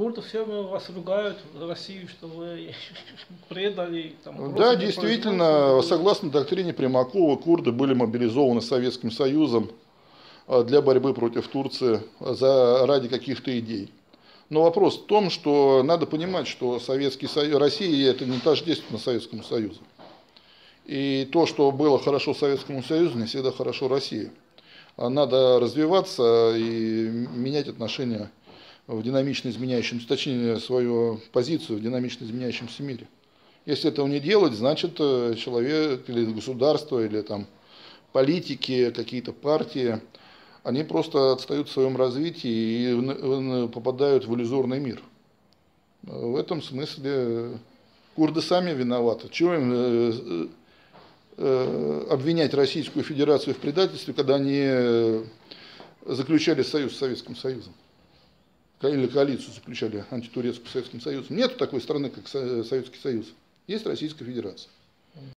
Курды все вас ругают, Россию, что вы предали. Там, Да, просто действительно, согласно доктрине Примакова, курды были мобилизованы Советским Союзом а, для борьбы против Турции за, ради каких-то идей. Но вопрос в том, что надо понимать, что Советский Союз, Россия это не тождественно Советскому Союзу. И то, что было хорошо Советскому Союзу, не всегда хорошо России. А Надо развиваться и менять отношения в динамично изменяющемся, точнее свою позицию в динамично изменяющемся мире. Если этого не делать, значит э, человек или государство, или там политики, какие-то партии, они просто отстают в своем развитии и попадают в иллюзорный мир. В этом смысле курды сами виноваты. Чего им э, э, обвинять Российскую Федерацию в предательстве, когда они заключали союз с Советским Союзом? Или коалицию заключали антитурецкую с Советским Союзом. Нет такой страны, как Со- Советский Союз. Есть Российская Федерация.